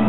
Hi.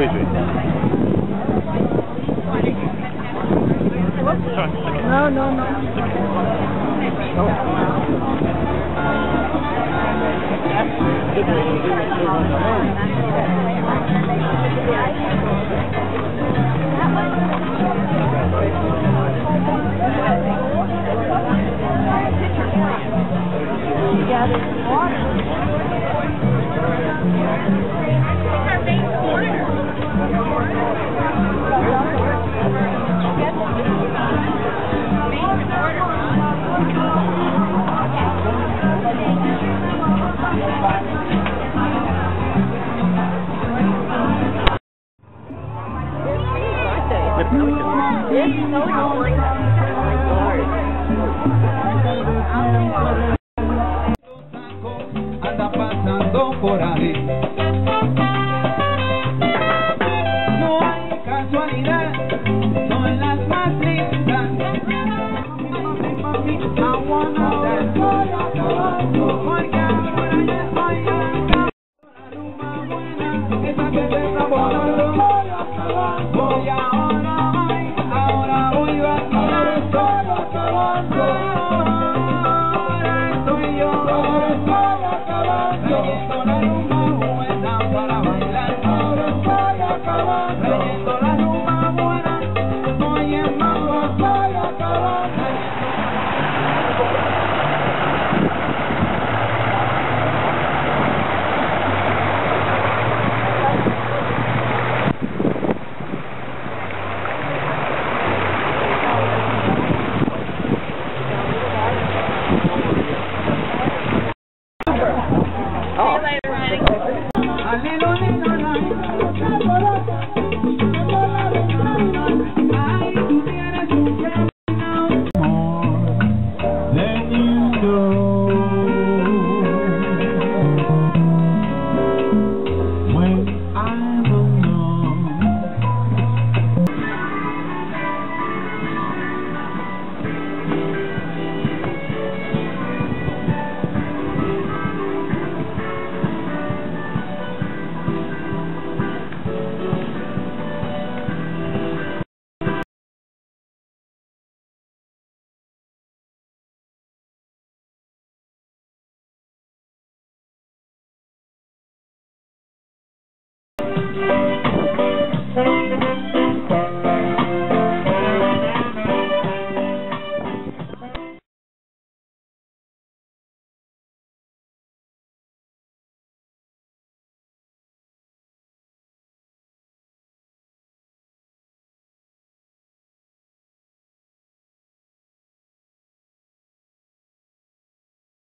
with it. No, no, no. Yeah, there's water.